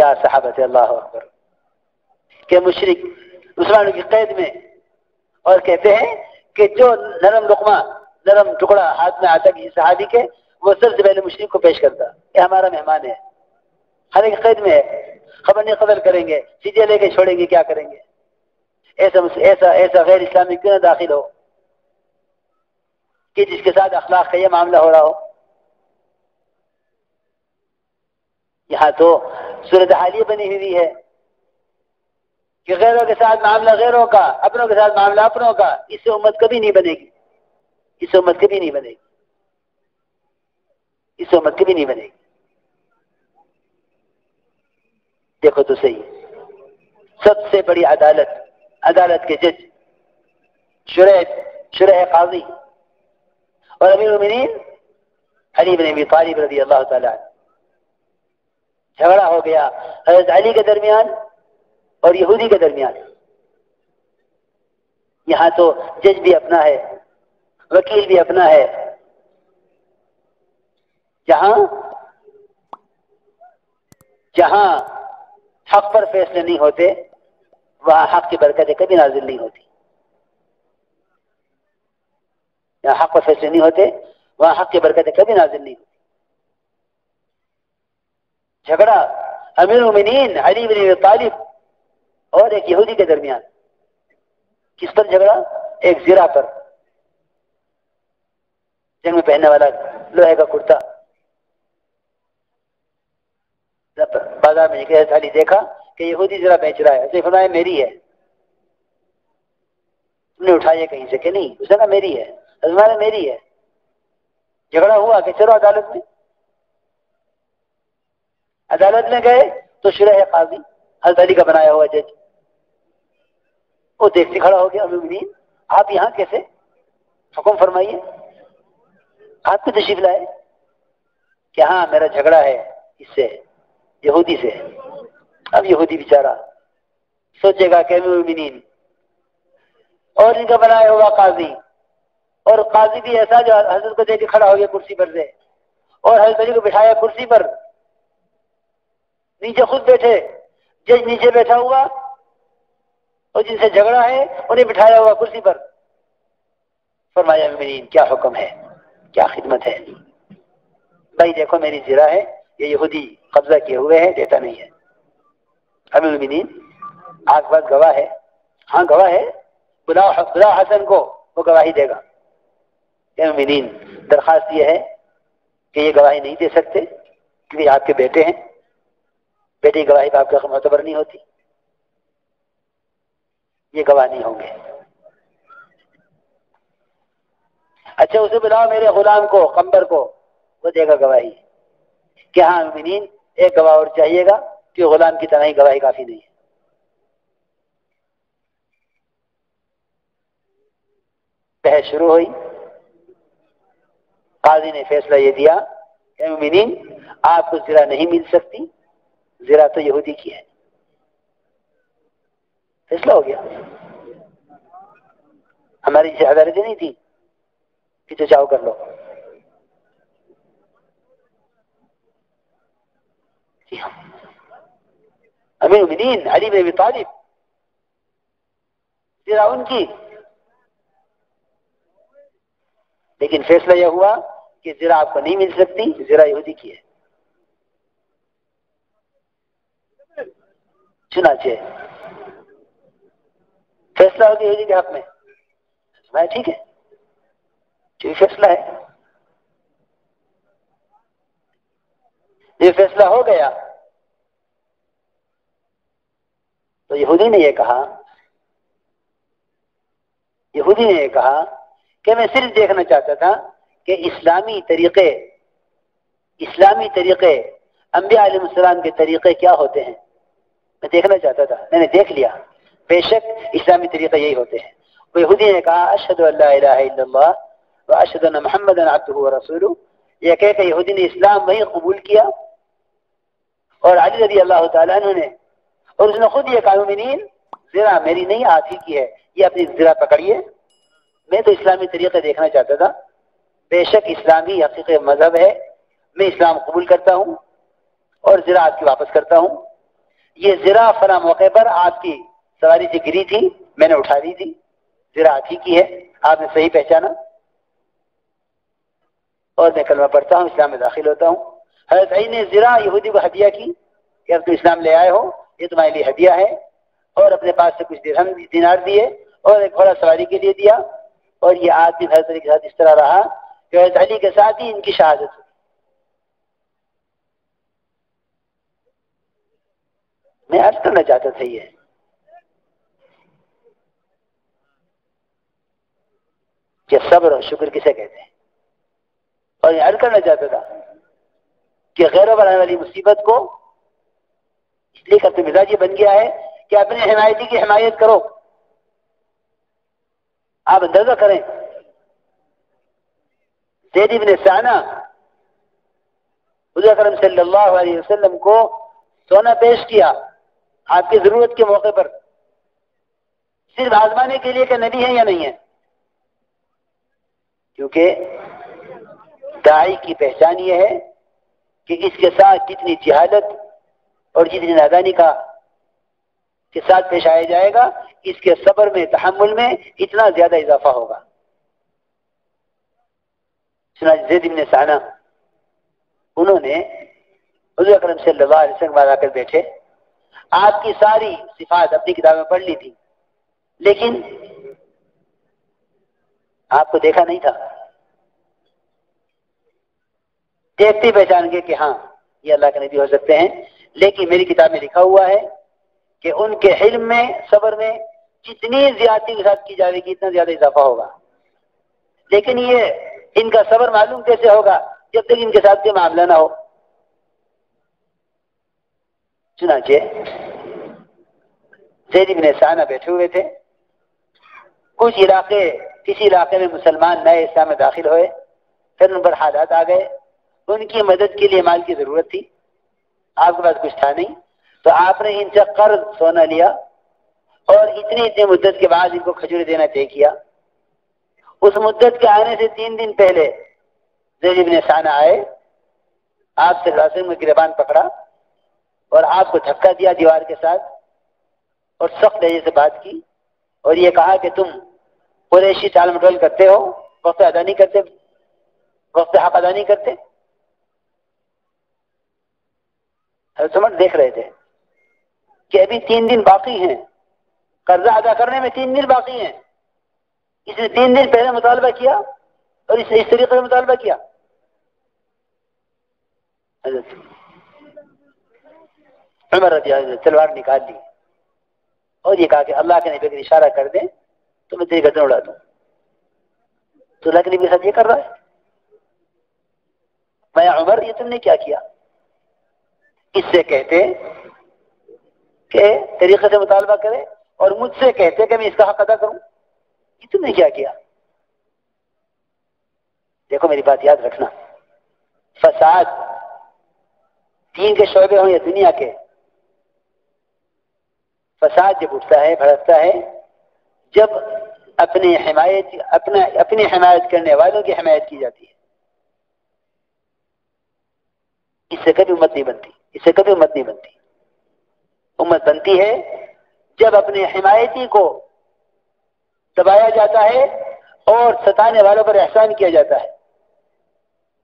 क्या सहाबत है? अल्लाह अकबर। के मुशरक मुसलमानों की कैद में? और कहते हैं कि जो नरम रुकमा नरम टुकड़ा हाथ में आता किसी सहाबी के, वो सबसे पहले मुशरक को पेश करता। ये हमारा मेहमान है। हर एक कैद में है। खबर नहीं खबर करेंगे। सीधे लेके छोड़ेंगे, क्या करेंगे? ऐसा ऐसा ऐसा गैर इस्लामी क्यों दाखिल हो? कि जिसके साथ अखलाक का यह मामला हो रहा हो। यहाँ तो सूरत हालिया बनी हुई है कि गैरों के साथ मामला गैरों का, अपनों के साथ मामला अपनों का इससे उम्मत कभी नहीं बनेगी। इससे उम्मत कभी नहीं बनेगी। इससे उम्मत कभी नहीं बनेगी। देखो तो सही। सबसे बड़ी अदालत अदालत के जज, शुरह शुरह काजी और अमीर उमिनीन अली बिन अबी तालिब रज़ी अल्लाह ताला झगड़ा हो गया हज़रत अली के दरमियान और यहूदी के दरमियान। यहाँ तो जज भी अपना है, वकील भी अपना है। जहाँ जहाँ हक पर फैसले नहीं होते, वहाँ हक की बरकतें कभी नाजिल नहीं होती। जहाँ हक पर फैसले नहीं होते, वहाँ हक की बरकतें कभी नाजिल नहीं होती। झगड़ा अमीर उमिनीन अली बिन तालिब और एक यहूदी के दरमियान। किस पर झगड़ा? एक जीरा पर। जंग में पहनने वाला लोहे का कुर्ता। बाज़ार में निकले थाली देखा कि यहूदी जरा बेच रहा है उसने फरमाया, मेरी है। तुमने उठाया कहीं से कि नहीं? उसने कहा, मेरी है। हमारा मेरी है। झगड़ा हुआ कि चलो अदालत में? अदालत में गए तो शुरू है काजी हज़रत अली का बनाया हुआ जज। वो देखते खड़ा हो गया अमीन आप यहाँ कैसे? हुक्म फरमाइए। आप आपको तशीफ लाए। कि हाँ मेरा झगड़ा है इससे, यहूदी से। अब यहूदी बेचारा सोचेगा कि अमीन और इनका बनाया हुआ काजी। और काजी भी ऐसा जो हज़रत को देख खड़ा हो गया कुर्सी पर से। और हज़रत को बिठाया कुर्सी पर। नीचे खुद बैठे। जज नीचे बैठा हुआ और जिनसे झगड़ा है, उन्हें बिठाया हुआ कुर्सी पर। फरमाया मेरी क्या हुक्म है? क्या खिदमत है? भाई, देखो, मेरी जिरा है। ये यहूदी कब्जा किए हुए हैं, देता नहीं है। अमीन आग बात गवाह है। हाँ गवाह है। बुलाओ हसन को, वो गवाही देगा। अमीन दरखास्त है कि ये गवाही नहीं दे सकते, क्योंकि आपके बेटे हैं। बेटी गवाही बाप का मोतबर नहीं होती। ये गवाह नहीं होंगे। अच्छा उसे बुलाओ मेरे गुलाम को, कंबर को। वो देगा गवाही। कि हाँ मिनीन, एक गवाह और चाहिएगा, कि गुलाम की तरह ही गवाही काफ़ी नहीं है। बहस शुरू हुई। काजी ने फैसला ये दिया मिनीन आपको जिरा नहीं मिल सकती। जिरा तो यहूदी की है। फैसला हो गया। हमारी अदालतें नहीं थी कि तो चाहो कर लो। हाँ। अमीर उमिन अली बिन तालिब जिरा उनकी लेकिन फैसला यह हुआ कि जिरा आपको नहीं मिल सकती, जिरा यहूदी की है। चुना चाहिए फैसला हो गया के हक में। मैं ठीक है? जो फैसला है। ये फैसला हो गया। तो यहूदी ने यह कहा, यहूदी ने यह कहा कि मैं सिर्फ़ देखना चाहता था कि इस्लामी तरीके इस्लामी तरीके अम्बिया के तरीके क्या होते हैं। मैं देखना चाहता था। मैंने देख लिया। बेशक इस्लामी तरीका यही होते हैं। यहूदी ने कहा अशद व अशद मोहम्मद रसूल यह कह के यहूदी ने इस्लाम वही कबूल किया। और अली रज़ी अल्लाह ने, और उसने खुद ये कहा मिनीन जरा मेरी नहीं आती की है। ये अपनी जरा पकड़िए। मैं तो इस्लामी तरीक़े देखना चाहता था। बेशक इस्लामी हकीक मज़हब है। मैं इस्लाम कबूल करता हूँ और जरा आपकी वापस करता हूँ। ये जिरा फला मौके पर आपकी सवारी से गिरी थी, मैंने उठा दी थी। जिरा आप की है, आपने सही पहचाना। और मैं कलमा पढ़ता हूँ, इस्लाम में दाखिल होता हूँ। हज़रत अली ने जिरा यहूदी को हदिया की, कि अब तुम इस्लाम ले आए हो, ये तुम्हारे लिए हदिया है। और अपने पास से कुछ दिरहम दिनार दिए, और एक घोड़ा सवारी के लिए दिया। और ये आदमी हज़रत अली के साथ इस तरह रहा कि हज़रत अली के साथ ही इनकी शहादत हुई मैं अर्ज़ करना चाहता था ये। कि सब्र और शुक्र किसे कहते हैं? और ये अर्ज़ करना चाहता था कि गैरों पर आने वाली मुसीबत को इसलिए करते मिजाज ये बन गया है कि अपने हिमायती की हिमायत करो। आप अंदाज़ा करें। जैद इब्न साना करम सल्लल्लाहु अलैहि वसल्लम को सोना पेश किया। आपकी ज़रूरत के मौके पर। सिर्फ़ आजमाने के लिए क्या नबी है या नहीं है? क्योंकि दाई की पहचान यह है कि इसके साथ जितनी जिहादत और जितनी नादानी का के साथ पेश आया जाएगा, इसके सबर में तहमुल में इतना ज़्यादा इजाफा होगा। सुना इब्न साना, उन्होंने हजूर अकरम सल्लल्लाहु आकर बैठे। आपकी सारी सिफात अपनी किताब में पढ़ ली थी। लेकिन आपको देखा नहीं था। देखते पहचान गए कि हाँ ये अल्लाह के नबी हो सकते हैं। लेकिन मेरी किताब में लिखा हुआ है कि उनके हिल्म में, सबर में जितनी ज़्यादा के साथ की जाएगी, इतना ज़्यादा इजाफा होगा। लेकिन ये इनका सबर मालूम कैसे होगा? जब तक इनके साथ कोई मामला ना हो। चुनाचे जैद इबन साना बैठे हुए थे कुछ इलाके किसी इलाके में मुसलमान नए इस्लाम में दाखिल हुए फिर उन पर हालात आ गए उनकी मदद के लिए माल की ज़रूरत थी आपके पास कुछ था नहीं तो आपने इनसे कर्ज सोना लिया और इतनी इतनी मुद्दत के बाद इनको खजूर देना तय किया उस मुद्दत के आने से तीन दिन पहले जैब ने साना आए आपसे रासिम में गिरबान पकड़ा और आपको धक्का दिया दीवार के साथ और सख्त लहजे से बात की और ये कहा कि तुम कुरैशी टाल मटोल करते हो, वक्त अदा नहीं करते, वक्त हक अदा नहीं करते। समझ देख रहे थे कि अभी तीन दिन बाकी हैं। कर्जा अदा करने में तीन दिन बाकी हैं। इसने तीन दिन पहले मुतालबा किया और इसने इस तरीके से मुतालबा किया। तलवार निकाल और ये कहा कि अल्लाह के नबी का इशारा कर दे तो मैं तेरी गर्दन उड़ा दूँ। तो अल्लाह के नबी के साथ ये कर रहा है। मैं उमर, ये तुमने क्या किया? इससे कहते कि तरीके से मुतालबा करे और मुझसे कहते कि मैं इसका हक अदा करूँ। ये तुमने क्या किया? देखो, मेरी बात याद रखना। फसाद तीन के शोबे हों या दुनिया के फसाद जब उठता है, भड़कता है, जब अपने हिमायत, अपना, अपनी हिमायत करने वालों की हिमायत की जाती है। इससे कभी उम्मत नहीं बनती, इससे कभी उम्मत नहीं बनती। उम्मत बनती है जब अपने हिमायती को दबाया जाता है और सताने वालों पर एहसान किया जाता है।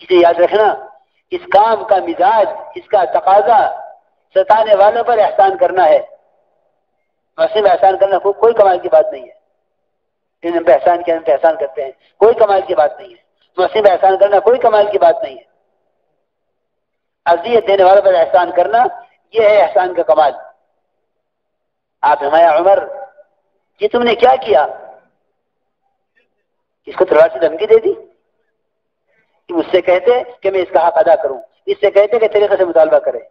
इसे याद रखना, इस काम का मिजाज, इसका तकाजा सताने वालों पर एहसान करना है। मसीम एहसान करना को, कोई कमाल की बात नहीं है। इन्हें एहसान किया एहसान करते हैं। कोई कमाल की बात नहीं है। मसीम एहसान करना कोई कमाल की बात नहीं है। अजियत देने वालों पर एहसान करना यह है एहसान का कमाल। आप हमारे उमर ये तुमने क्या किया? इसको तलवार से धमकी दे दी? कि मुझसे कहते कि मैं इसका हक अदा करूँ। इससे कहते कि तरीके से मुतालबा करे।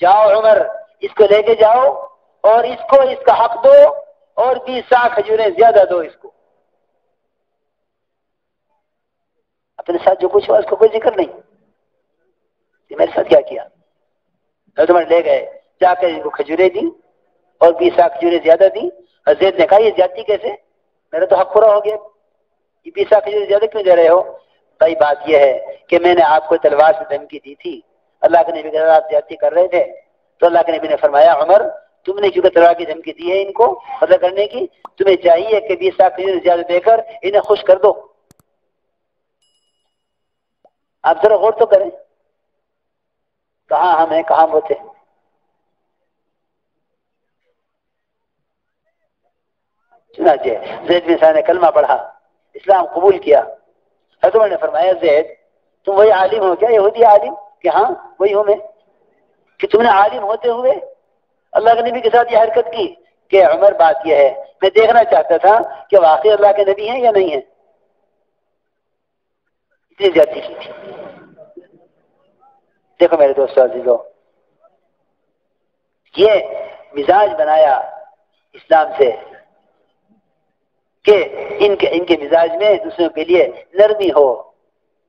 जाओ उमर इसको लेके जाओ। और इसको इसका हक दो और बीस सा खजूरें ज़्यादा दो इसको। अपने साथ जो कुछ हुआ उसको कोई ज़िक्र नहीं। ये मेरे साथ क्या किया? तुम्हारे ले गए जाकर इनको खजूरें दी और बीस लाख खजूरें ज़्यादा दी। अजैद ने कहा ये ज़्यादा कैसे? मेरा तो हक पूरा हो गया। ये बीस लाख खजूरें ज़्यादा क्यों दे रहे हो? भाई, बात यह है कि मैंने आपको तलवार से धमकी दी थी। अल्लाह के नबी आप ज़्यादा कर रहे थे। तो अल्लाह के नबी ने फरमाया, उमर तुमने क्योंकि तलवार की धमकी दी है इनको पता करने की। तुम्हें चाहिए कि बीस लाख ज़्यादा देकर इन्हें खुश कर दो। आप जरा गौर तो करें। कहा हम हैं, कहा चुनाचे, जैद बिन ने कलमा पढ़ा, इस्लाम कबूल किया। हज़रत ने फरमाया, जैद, तुम वही आलिम हो क्या? यहूदी आलिम? कि हाँ वही हूँ मैं। कि तुमने आलिम होते हुए अल्लाह के नबी के साथ ये हरकत की कि उमर बात यह है। मैं देखना चाहता था कि वाकई अल्लाह के नबी हैं या नहीं है। इतनी ज़्यादा की थी। देखो मेरे दोस्तों अजीजों, ये मिजाज बनाया इस्लाम से कि इनके इनके मिजाज में दूसरों के लिए नरमी हो,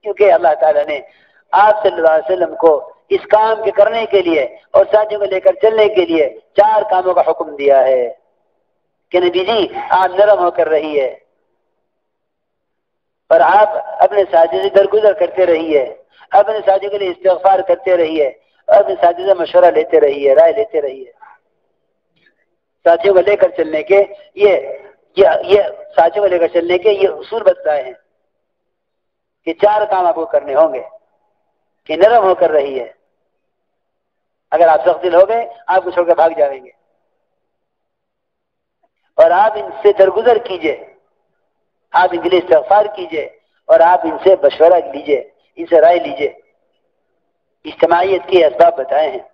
क्योंकि अल्लाह ताला ने आप सल्लल्लाहु अलैहि वसल्लम को इस काम के करने के लिए और साथियों को लेकर चलने के लिए चार कामों का हुक्म दिया है कि नबी जी, आप नरम होकर रहिए। और आप अपने साथियों से दरगुजर करते रहिए, अपने साथियों के लिए इस्तेफार करते रहिए, अपने साथियों से मशवरा लेते रहिए, राय लेते रहिए। साथियों को लेकर चलने के ये ये ये साथियों को लेकर चलने के ये उसूल बताए हैं कि चार काम आपको करने होंगे, कि नरम होकर रही है अगर आप सख्त दिल हो गए, आपको छोड़कर भाग जाएँगे। और आप इनसे दरगुजर कीजिए। आप इनके लिए इस्तफार कीजिए और आप इनसे मशवरा लीजिए, इनसे राय लीजिए। इज्तमाहीत के इसबाब बताए हैं।